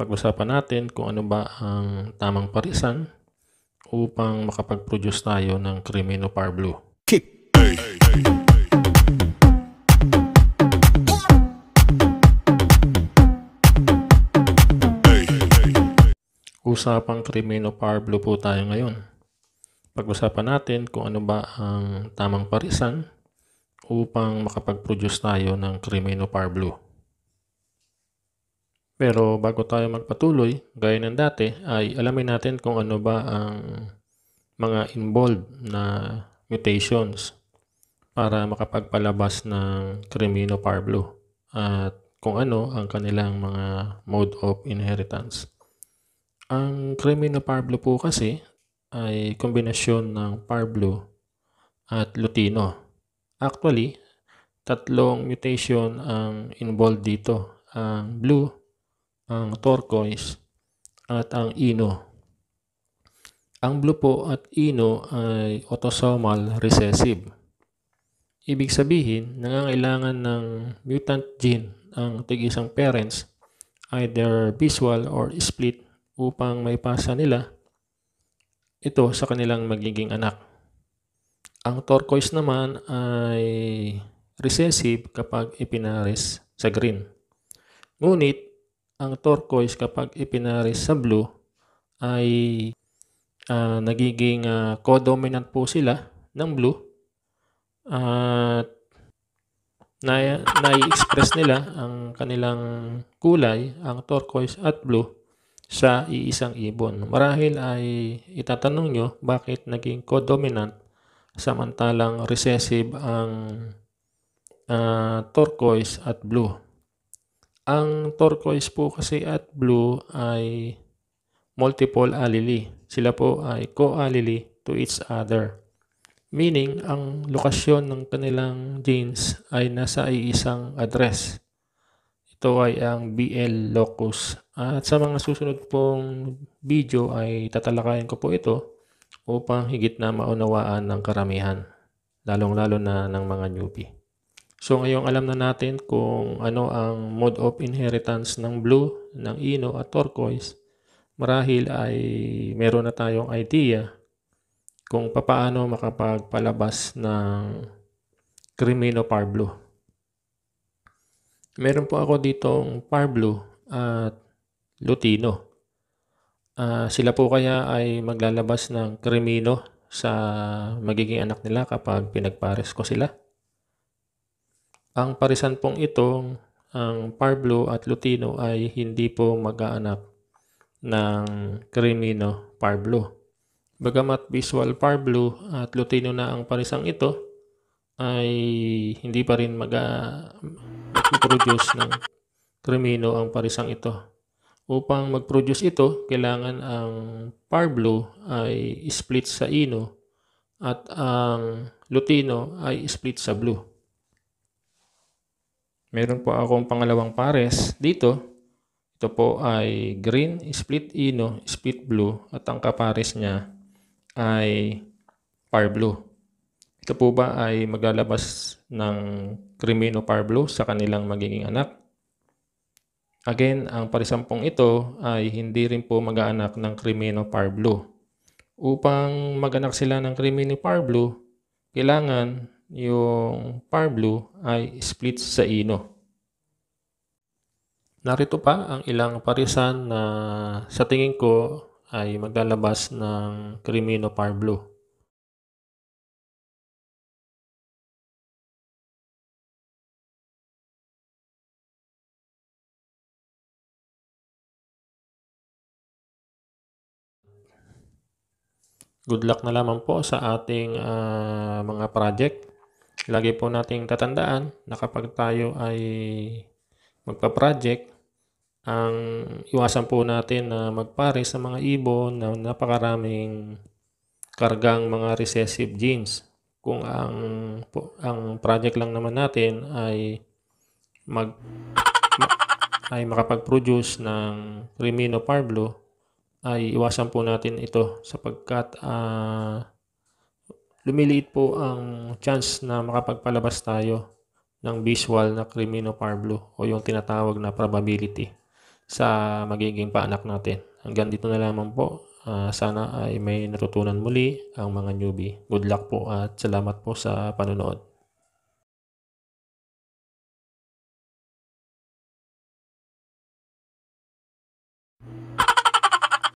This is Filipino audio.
pag-usapan natin kung ano ba ang tamang parisan upang makapag-produce tayo ng Crimino Par Blue. Usapang Crimino Par Blue po tayo ngayon. Pag-usapan natin kung ano ba ang tamang parisan upang makapag-produce tayo ng Crimino Par Blue. Pero bago tayo magpatuloy, gaya ng dati, ay alamin natin kung ano ba ang mga involved na mutations para makapagpalabas ng Crimino Par Blue at kung ano ang kanilang mga mode of inheritance. Ang Crimino Par Blue po kasi ay kombinasyon ng Par Blue at Lutino. Actually, tatlong mutation ang involved dito. Ang blue, ang turquoise, at ang ino. Ang blue po at ino ay autosomal recessive. Ibig sabihin, nangangailangan ng mutant gene ang tig-isang parents, either visual or split, upang maipasa nila ito sa kanilang magiging anak. Ang turquoise naman ay recessive kapag ipinares sa green. Ngunit, ang turquoise kapag ipinares sa blue ay uh, nagiging uh, codominant po sila ng blue at na, nai-express nila ang kanilang kulay, ang turquoise at blue sa iisang ibon. Marahil ay itatanong nyo bakit naging codominant samantalang recessive ang uh, turquoise at blue. Ang turquoise po kasi at blue ay multiple allele. Sila po ay co-allele to each other. Meaning, ang lokasyon ng kanilang genes ay nasa iisang address. Ito ay ang BL locus. At sa mga susunod pong video ay tatalakayin ko po ito upang higit na maunawaan ng karamihan, lalong-lalo na ng mga newbie. So ngayong alam na natin kung ano ang mode of inheritance ng blue, ng ino at turquoise, marahil ay meron na tayong idea kung papaano makapagpalabas ng Crimino Par Blue. Meron po ako ditong Parblu at Lutino. Uh, sila po kaya ay maglalabas ng Crimino sa magiging anak nila kapag pinagpares ko sila. Ang parisan pong itong ang Parblu at Lutino ay hindi po mag-aanak ng Crimino Parblu. Bagamat visual Parblu at Lutino na ang parisang ito, ay hindi pa rin mag mag-produce ng Cremino ang parisang ito. Upang mag-produce ito, kailangan ang Parblo ay split sa Ino at ang Lutino ay split sa Blue. Meron po akong pangalawang pares dito. Ito po ay green, split Ino, split Blue at ang kapares niya ay Par Blue. Ito po ba ay maglalabas ng Crimino Parblo sa kanilang magiging anak. Again, ang parisampong ito ay hindi rin po mag-aanak ng Crimino Parblo. Upang mag-anak sila ng Crimino Parblo, kailangan yung Parblo ay split sa ino. Narito pa ang ilang parisan na sa tingin ko ay maglalabas ng Crimino Parblo. good luck na lamang po sa ating uh, mga project. Lagi po nating tatandaan na kapag tayo ay magpa-project, ang iwasan po natin na magpare sa mga ibon na napakaraming kargang mga recessive genes. Kung ang po, ang project lang naman natin ay mag ma, ay makapag-produce ng Crimino Parblo ay iwasan po natin ito sapagkat uh, lumiliit po ang chance na makapagpalabas tayo ng visual na Crimino Parblo o yung tinatawag na probability. sa magiging paanak natin. Hanggang dito na lamang po. Ah, sana ay may natutunan muli ang mga newbie. Good luck po at salamat po sa panonood.